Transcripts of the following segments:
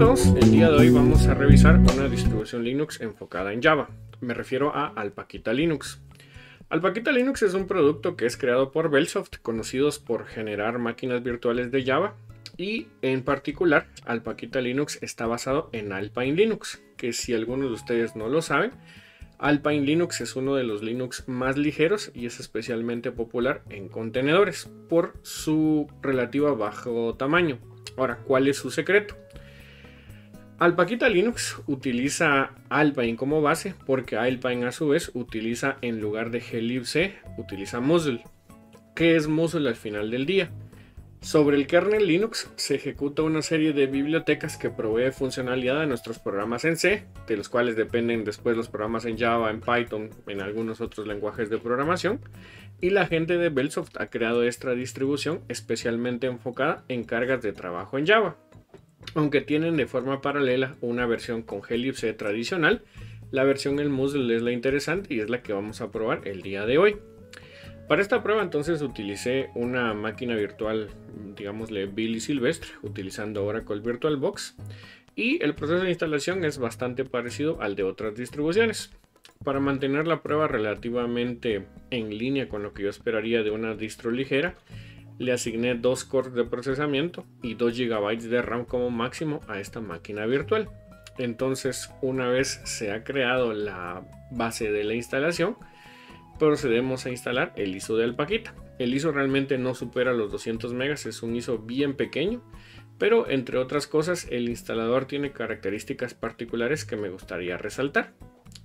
el día de hoy vamos a revisar una distribución Linux enfocada en Java. Me refiero a Alpaquita Linux. Alpaquita Linux es un producto que es creado por Bellsoft, conocidos por generar máquinas virtuales de Java, y en particular Alpaquita Linux está basado en Alpine Linux, que si algunos de ustedes no lo saben, Alpine Linux es uno de los Linux más ligeros y es especialmente popular en contenedores por su relativo bajo tamaño. Ahora, ¿cuál es su secreto? Alpaquita Linux utiliza Alpine como base porque Alpine a su vez utiliza en lugar de glibc utiliza Muzzle. ¿Qué es Muzzle al final del día? Sobre el kernel Linux se ejecuta una serie de bibliotecas que provee funcionalidad a nuestros programas en C, de los cuales dependen después los programas en Java, en Python, en algunos otros lenguajes de programación, y la gente de Bellsoft ha creado esta distribución especialmente enfocada en cargas de trabajo en Java. Aunque tienen de forma paralela una versión con glibc tradicional, la versión en Muzzle es la interesante y es la que vamos a probar el día de hoy. Para esta prueba entonces utilicé una máquina virtual, digámosle Billy Silvestre, utilizando Oracle VirtualBox y el proceso de instalación es bastante parecido al de otras distribuciones. Para mantener la prueba relativamente en línea con lo que yo esperaría de una distro ligera, le asigné dos cores de procesamiento y 2 GB de RAM como máximo a esta máquina virtual. Entonces, una vez se ha creado la base de la instalación, procedemos a instalar el ISO de Alpaquita. El ISO realmente no supera los 200 megas, es un ISO bien pequeño, pero entre otras cosas el instalador tiene características particulares que me gustaría resaltar.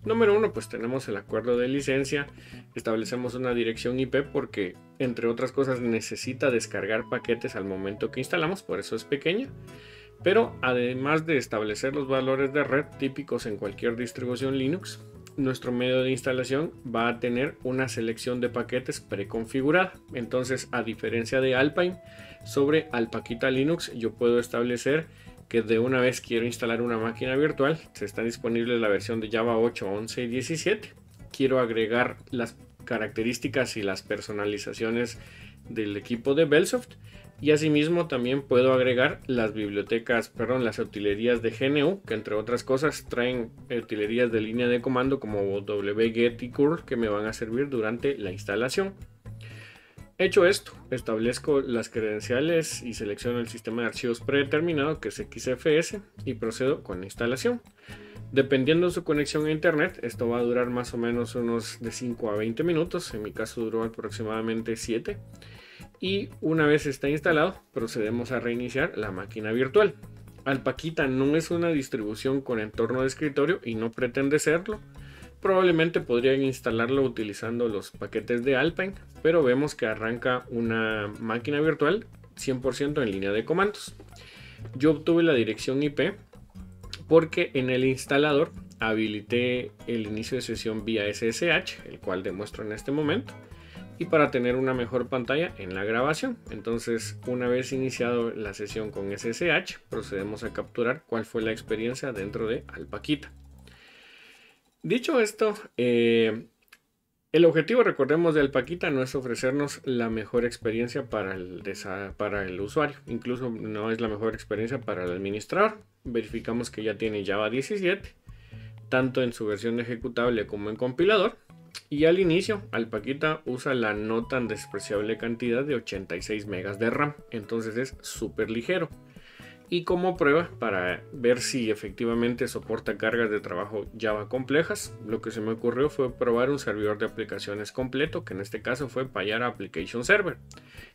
Número uno, pues tenemos el acuerdo de licencia, establecemos una dirección IP porque entre otras cosas necesita descargar paquetes al momento que instalamos, por eso es pequeña. Pero además de establecer los valores de red típicos en cualquier distribución Linux, nuestro medio de instalación va a tener una selección de paquetes preconfigurada. Entonces, a diferencia de Alpine, sobre Alpaquita Linux yo puedo establecer que de una vez quiero instalar una máquina virtual. Se está disponible la versión de Java 8, 11 y 17. Quiero agregar las características y las personalizaciones del equipo de Bellsoft y asimismo también puedo agregar las bibliotecas, perdón, las utilerías de GNU, que entre otras cosas traen utilerías de línea de comando como wget y curl que me van a servir durante la instalación. Hecho esto, establezco las credenciales y selecciono el sistema de archivos predeterminado que es XFS y procedo con la instalación. Dependiendo de su conexión a internet, esto va a durar más o menos unos de 5 a 20 minutos, en mi caso duró aproximadamente 7 y una vez está instalado procedemos a reiniciar la máquina virtual. Alpaquita no es una distribución con entorno de escritorio y no pretende serlo. Probablemente podrían instalarlo utilizando los paquetes de Alpine, pero vemos que arranca una máquina virtual 100% en línea de comandos. Yo obtuve la dirección IP porque en el instalador habilité el inicio de sesión vía SSH, el cual demuestro en este momento y para tener una mejor pantalla en la grabación. Entonces, una vez iniciado la sesión con SSH, procedemos a capturar cuál fue la experiencia dentro de Alpaquita. Dicho esto, eh, el objetivo, recordemos, de Alpaquita no es ofrecernos la mejor experiencia para el, para el usuario, incluso no es la mejor experiencia para el administrador. Verificamos que ya tiene Java 17, tanto en su versión ejecutable como en compilador y al inicio, Alpaquita usa la no tan despreciable cantidad de 86 megas de RAM, entonces es súper ligero. Y como prueba para ver si efectivamente soporta cargas de trabajo Java complejas, lo que se me ocurrió fue probar un servidor de aplicaciones completo, que en este caso fue Payara Application Server,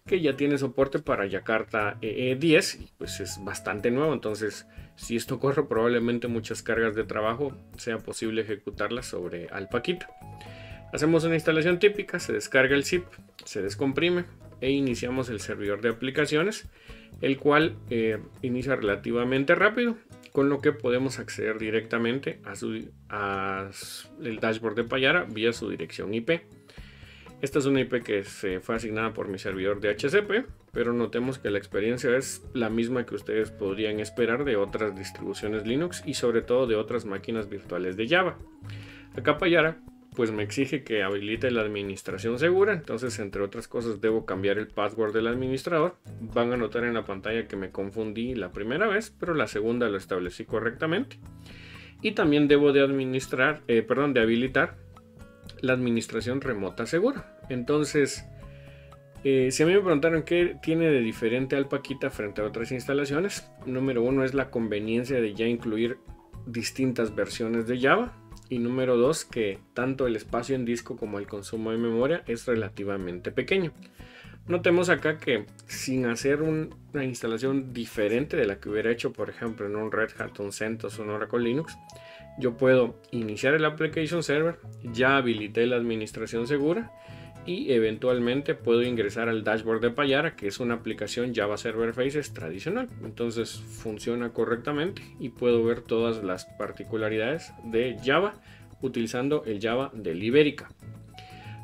que ya tiene soporte para Jakarta EE10 y pues es bastante nuevo, entonces si esto corre probablemente muchas cargas de trabajo sea posible ejecutarlas sobre Alpaquita. Hacemos una instalación típica, se descarga el zip, se descomprime e iniciamos el servidor de aplicaciones, el cual eh, inicia relativamente rápido, con lo que podemos acceder directamente a, su, el dashboard de Payara vía su dirección IP. Esta es una IP que se fue asignada por mi servidor de HCP, pero notemos que la experiencia es la misma que ustedes podrían esperar de otras distribuciones Linux y sobre todo de otras máquinas virtuales de Java. Acá Payara pues me exige que habilite la administración segura. Entonces, entre otras cosas, debo cambiar el password del administrador. Van a notar en la pantalla que me confundí la primera vez, pero la segunda lo establecí correctamente. Y también debo de administrar, eh, perdón, de habilitar la administración remota segura. Entonces, eh, si a mí me preguntaron qué tiene de diferente Alpaquita frente a otras instalaciones, número uno es la conveniencia de ya incluir distintas versiones de Java. Y número dos, que tanto el espacio en disco como el consumo de memoria es relativamente pequeño. Notemos acá que sin hacer una instalación diferente de la que hubiera hecho, por ejemplo, en un Red Hat, un CentOS un Oracle Linux, yo puedo iniciar el Application Server, ya habilité la administración segura y eventualmente puedo ingresar al dashboard de Payara, que es una aplicación Java Server Faces tradicional. Entonces funciona correctamente y puedo ver todas las particularidades de Java utilizando el Java de Liberica.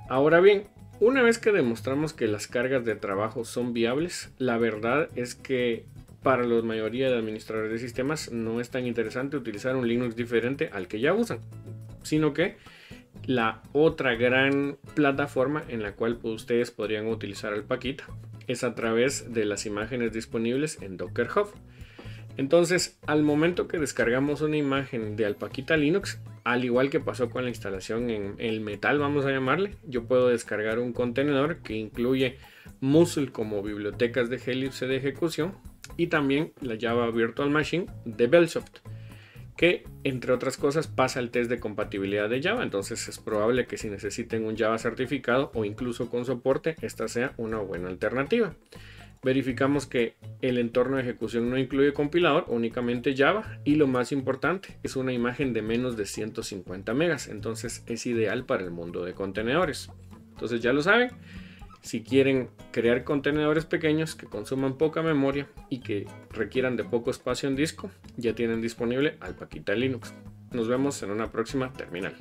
Ahora bien, una vez que demostramos que las cargas de trabajo son viables, la verdad es que para la mayoría de administradores de sistemas no es tan interesante utilizar un Linux diferente al que ya usan, sino que la otra gran plataforma en la cual ustedes podrían utilizar Alpaquita es a través de las imágenes disponibles en Docker Hub. Entonces, al momento que descargamos una imagen de Alpaquita Linux, al igual que pasó con la instalación en el metal, vamos a llamarle, yo puedo descargar un contenedor que incluye Mussel como bibliotecas de Ellipse de ejecución y también la Java Virtual Machine de Bellsoft que entre otras cosas pasa el test de compatibilidad de Java, entonces es probable que si necesiten un Java certificado o incluso con soporte, esta sea una buena alternativa. Verificamos que el entorno de ejecución no incluye compilador, únicamente Java y lo más importante es una imagen de menos de 150 megas, entonces es ideal para el mundo de contenedores. Entonces ya lo saben, si quieren crear contenedores pequeños que consuman poca memoria y que requieran de poco espacio en disco, ya tienen disponible Alpaquita Linux. Nos vemos en una próxima terminal.